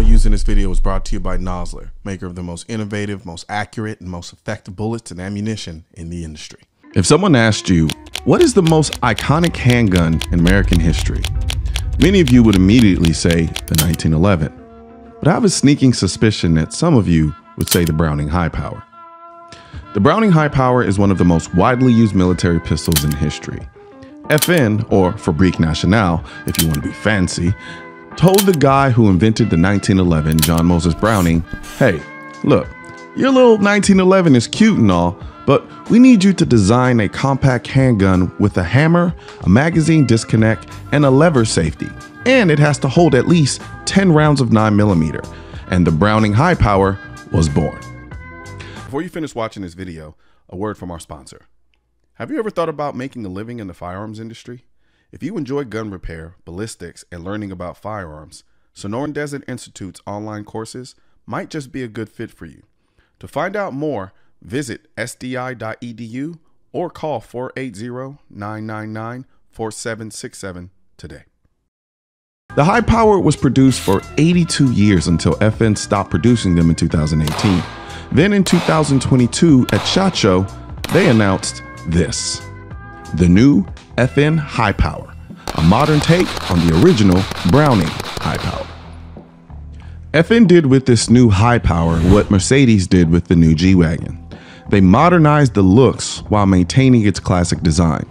used in this video was brought to you by Nosler, maker of the most innovative, most accurate, and most effective bullets and ammunition in the industry. If someone asked you, what is the most iconic handgun in American history? Many of you would immediately say the 1911. But I have a sneaking suspicion that some of you would say the Browning High Power. The Browning High Power is one of the most widely used military pistols in history. FN, or Fabrique Nationale, if you want to be fancy, told the guy who invented the 1911 John Moses Browning, hey, look, your little 1911 is cute and all, but we need you to design a compact handgun with a hammer, a magazine disconnect, and a lever safety. And it has to hold at least 10 rounds of 9mm. And the Browning High Power was born. Before you finish watching this video, a word from our sponsor. Have you ever thought about making a living in the firearms industry? If you enjoy gun repair, ballistics, and learning about firearms, Sonoran Desert Institute's online courses might just be a good fit for you. To find out more, visit sdi.edu or call 480-999-4767 today. The High Power was produced for 82 years until FN stopped producing them in 2018. Then in 2022 at SHOT Show, they announced this. The new FN High Power, a modern take on the original Browning High Power. FN did with this new High Power what Mercedes did with the new G-Wagon. They modernized the looks while maintaining its classic design.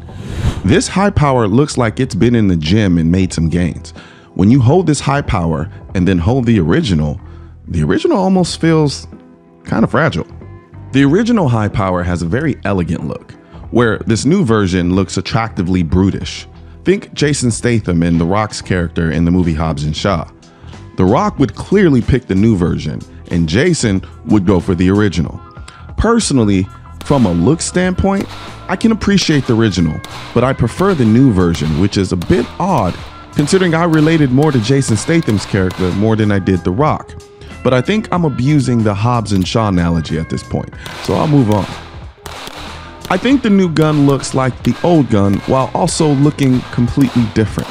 This High Power looks like it's been in the gym and made some gains. When you hold this High Power and then hold the original, the original almost feels kind of fragile. The original High Power has a very elegant look where this new version looks attractively brutish. Think Jason Statham in The Rock's character in the movie Hobbs and Shaw. The Rock would clearly pick the new version, and Jason would go for the original. Personally, from a look standpoint, I can appreciate the original, but I prefer the new version, which is a bit odd considering I related more to Jason Statham's character more than I did The Rock. But I think I'm abusing the Hobbs and Shaw analogy at this point, so I'll move on. I think the new gun looks like the old gun while also looking completely different.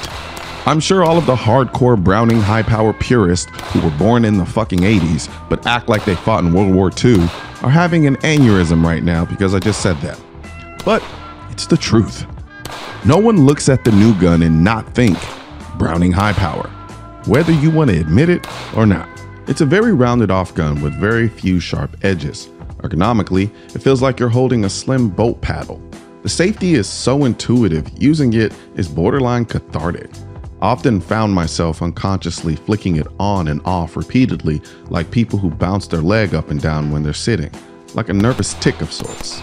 I'm sure all of the hardcore Browning high power purists who were born in the fucking 80s but act like they fought in World War II are having an aneurysm right now because I just said that. But it's the truth. No one looks at the new gun and not think Browning high power, whether you want to admit it or not. It's a very rounded off gun with very few sharp edges. Ergonomically, it feels like you're holding a slim boat paddle. The safety is so intuitive, using it is borderline cathartic. Often found myself unconsciously flicking it on and off repeatedly, like people who bounce their leg up and down when they're sitting, like a nervous tick of sorts.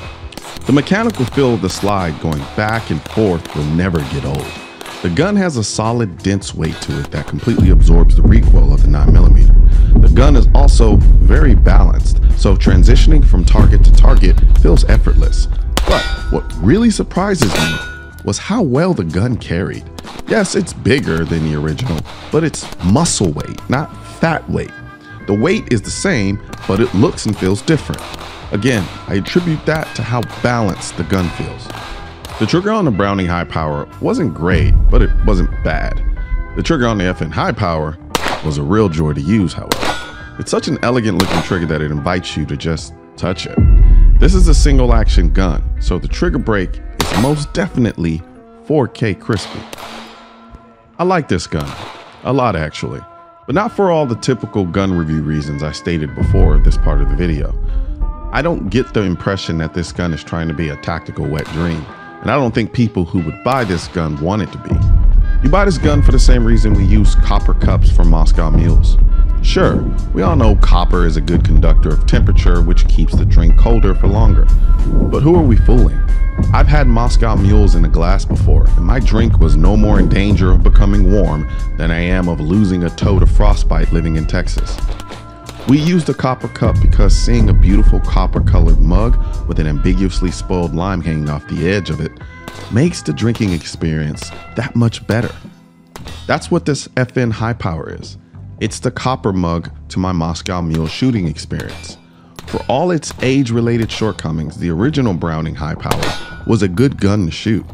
The mechanical feel of the slide going back and forth will never get old. The gun has a solid, dense weight to it that completely absorbs the recoil of the 9mm. The gun is also very balanced, so transitioning from target to target feels effortless. But what really surprises me was how well the gun carried. Yes, it's bigger than the original, but it's muscle weight, not fat weight. The weight is the same, but it looks and feels different. Again, I attribute that to how balanced the gun feels. The trigger on the Browning High Power wasn't great, but it wasn't bad. The trigger on the FN High Power was a real joy to use, however. It's such an elegant looking trigger that it invites you to just touch it. This is a single action gun, so the trigger break is most definitely 4K crispy. I like this gun, a lot actually, but not for all the typical gun review reasons I stated before this part of the video. I don't get the impression that this gun is trying to be a tactical wet dream, and I don't think people who would buy this gun want it to be. You buy this gun for the same reason we use copper cups for Moscow mules. Sure, we all know copper is a good conductor of temperature, which keeps the drink colder for longer. But who are we fooling? I've had Moscow mules in a glass before, and my drink was no more in danger of becoming warm than I am of losing a toe to frostbite living in Texas. We used a copper cup because seeing a beautiful copper colored mug with an ambiguously spoiled lime hanging off the edge of it makes the drinking experience that much better. That's what this FN High Power is. It's the copper mug to my Moscow Mule shooting experience. For all its age related shortcomings, the original Browning High Power was a good gun to shoot.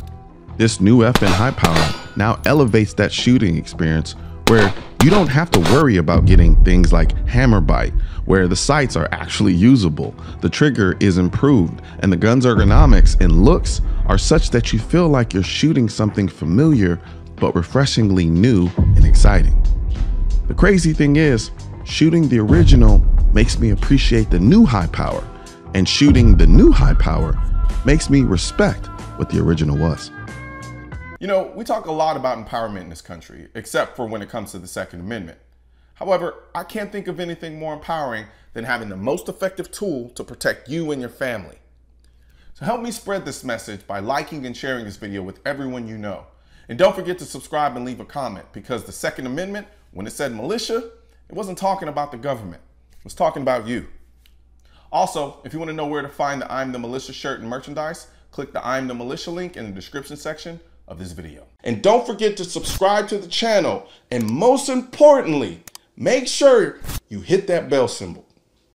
This new FN High Power now elevates that shooting experience where you don't have to worry about getting things like hammer bite, where the sights are actually usable, the trigger is improved, and the gun's ergonomics and looks are such that you feel like you're shooting something familiar but refreshingly new and exciting. The crazy thing is, shooting the original makes me appreciate the new high power, and shooting the new high power makes me respect what the original was. You know, we talk a lot about empowerment in this country, except for when it comes to the Second Amendment. However, I can't think of anything more empowering than having the most effective tool to protect you and your family. So help me spread this message by liking and sharing this video with everyone you know. And don't forget to subscribe and leave a comment because the Second Amendment, when it said militia, it wasn't talking about the government. It was talking about you. Also, if you want to know where to find the I'm the Militia shirt and merchandise, click the I'm the Militia link in the description section of this video. And don't forget to subscribe to the channel. And most importantly, make sure you hit that bell symbol.